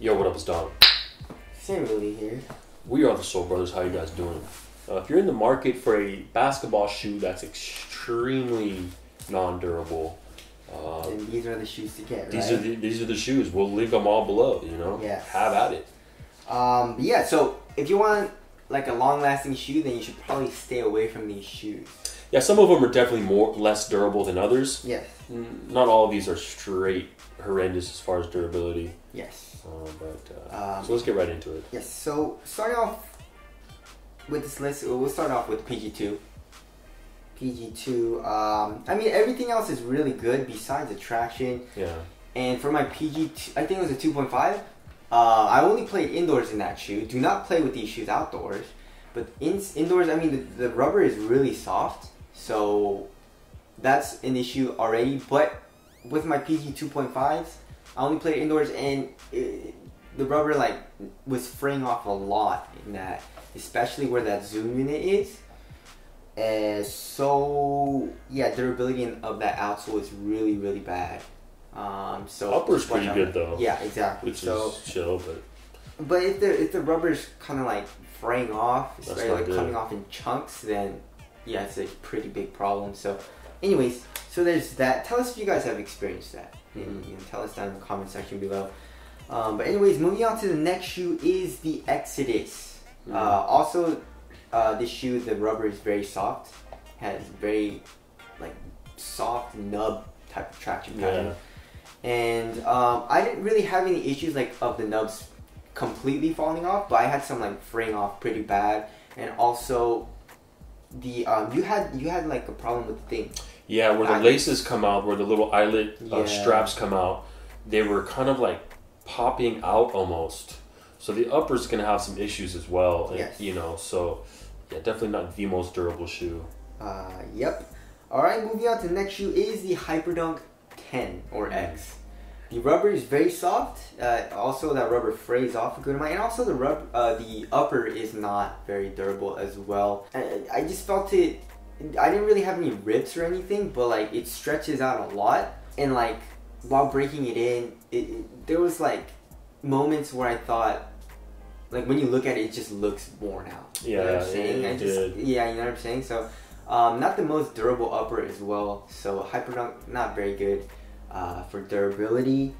Yo, what up, it's Don. Same really here. We are the Sole Brothers. How you guys doing? Uh, if you're in the market for a basketball shoe that's extremely non-durable, uh, and these are the shoes to get, these right? are the, these are the shoes. We'll link them all below. You know, Yes. have at it. Um, yeah, so if you want like a long-lasting shoe, then you should probably stay away from these shoes. Yeah, some of them are definitely more less durable than others. Yes. Not all of these are straight horrendous as far as durability. Yes. Uh, but uh, Um, so let's get right into it. Yes. So starting off with this list, we'll start off with PG two. PG two. Um, I mean everything else is really good besides the traction. Yeah. And for my PG, two, I think it was a two point five. Uh, I only played indoors in that shoe. Do not play with these shoes outdoors. But in, indoors, I mean, the, the rubber is really soft, so that's an issue already. But with my PG 2.5s, I only played indoors, and it, the rubber like was fraying off a lot in that, especially where that zoom unit is. Uh, so yeah, durability of that outsole is really really bad. Um, so Upper's pretty good, though. Yeah, exactly. Which so is chill, but but if the if the rubber's kind of like fraying off, not like good. coming off in chunks, then yeah, it's a pretty big problem. So, anyways, so there's that. Tell us if you guys have experienced that. And, Mhm. you know, tell us down in the comment section below. Um, but anyways, moving on to the next shoe is the Exodus. Mhm. Uh, also, uh, this shoe the rubber is very soft, has very like soft nub type of traction pattern yeah. and um, I didn't really have any issues like of the nubs completely falling off, but I had some like fraying off pretty bad, and also the um, you had you had like a problem with the thing. Yeah, where the laces come out, where the little eyelet uh, Yeah. straps come out, they were kind of like popping out almost. So the upper's gonna have some issues as well. and, Yes. You know, so yeah, definitely not the most durable shoe. Uh, yep. All right, moving on to the next shoe is the Hyperdunk 10 or X. The rubber is very soft. Uh, also, that rubber frays off a good amount, and also the rub, uh, the upper is not very durable as well. I, I just felt it. I didn't really have any rips or anything, but like it stretches out a lot, and like while breaking it in, it, it, there was like moments where I thought, like when you look at it, it just looks worn out. You know what Yeah, I'm saying? it I just, did. yeah, you know what I'm saying. So, um, not the most durable upper as well. So Hyperdunk not very good uh, for durability.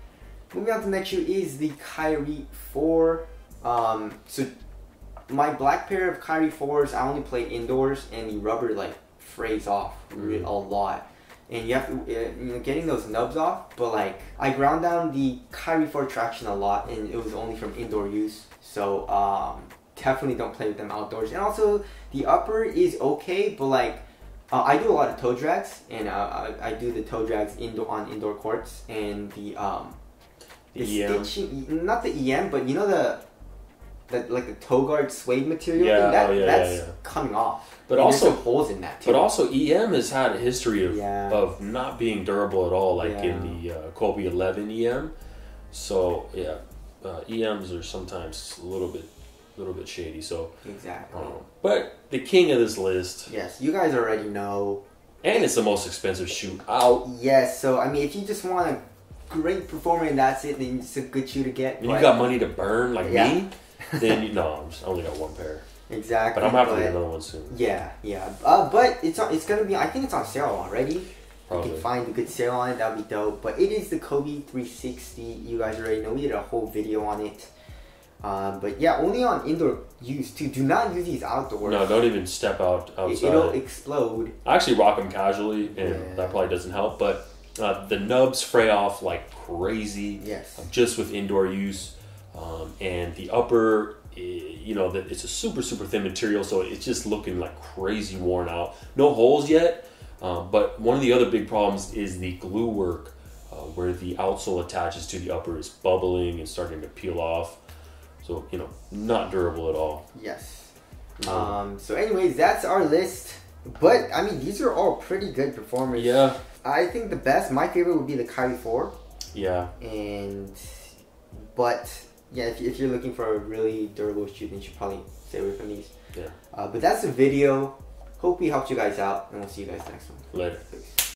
Moving on to the next shoe is the Kyrie Four. Um, so my black pair of Kyrie Fours, I only play indoors, and the rubber like frays off Mm. a lot. And you have to, uh, you know, getting those nubs off. But like, I ground down the Kyrie Four traction a lot, and it was only from indoor use. So um, definitely don't play with them outdoors. And also, the upper is okay, but like, uh, I do a lot of toe drags, and uh, I, I do the toe drags indoor on indoor courts, and the um, the The EM. stitching, not the EM, but you know the, the like the toe guard suede material Yeah, thing. That oh, yeah, that's yeah, yeah. coming off. But And also- some holes in that too. But also, EM has had a history of of not being durable at all, like in the uh, Kobe 11 EM. So yeah, uh, EMs are sometimes a little bit, little bit shady. So, exactly. um, but the king of this list, Yes, you guys already know. and it's the most expensive shoe out. Yes, so I mean, if you just want a great performer and that's it, then it's a good shoe to get. When you got money to burn like Yeah. me, then you know I'm just, I only got one pair, exactly. but I'm but- another one soon. Yeah, yeah. Uh, but it's on, it's gonna be. I think it's on sale already. Probably. You can find a good sale on it. That'd be dope. But it is the Kobe 360. You guys already know. We did a whole video on it. Um, but yeah, only on indoor use too. Do not use these outdoors. No, don't even step out It, outside. it'll explode. I actually rock them casually, and Yeah. that probably doesn't help. But uh, the nubs fray off like crazy. Yes. um, just with indoor use. Um, and the upper, eh, you know, that it's a super super thin material, so it's just looking like crazy worn out. No holes yet, um, but one of the other big problems is the glue work, uh, where the outsole attaches to the upper is bubbling and starting to peel off. So you know, not durable at all. Yes. No. Um. So, anyways, that's our list. But I mean, these are all pretty good performers. Yeah, I think the best, my favorite would be the Kyrie Four. yeah. and but yeah, if, if you're looking for a really durable shoe, then you should probably stay away from these. Yeah. Uh, but that's the video. Hope we helped you guys out, and we'll see you guys next one. Later.